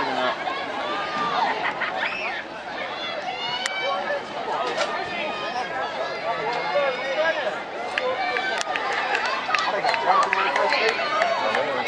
long enough. I think Johnson went first. I think it was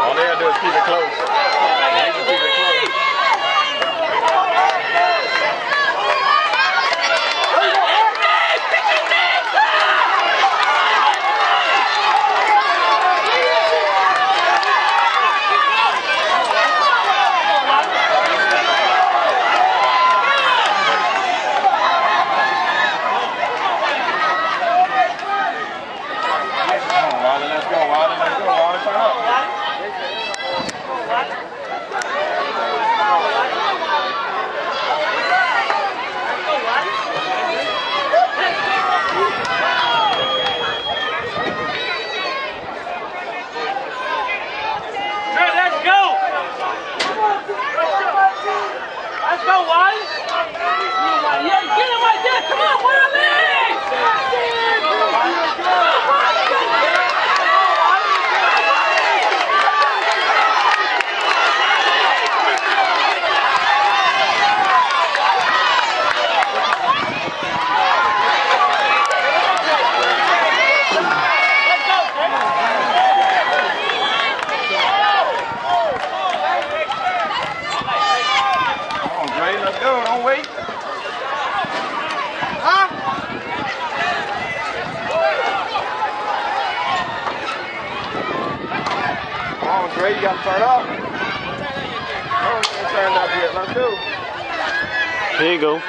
All they gotta do is keep it close. go on. Go, don't wait. Huh? Oh, Come on, Dre, you gotta oh, turn up. Oh, you ain't turned up yet, let's go. Here you go.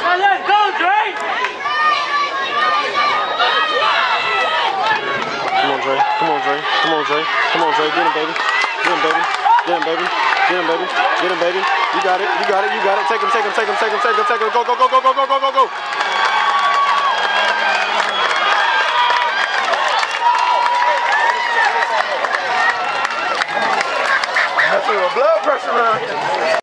Now let's go, Dre! Come on, Dre. Come on, Dre. Come on, Dre. Come on, Dre. Get him, baby. Get him, baby. Get him, baby. Get him, baby. Get him, baby. You got it. You got it. You got it. Take him, take him, take him, take him, take him, take him. Go, go, go, go, go, go, go, go, go. Blood pressure around here.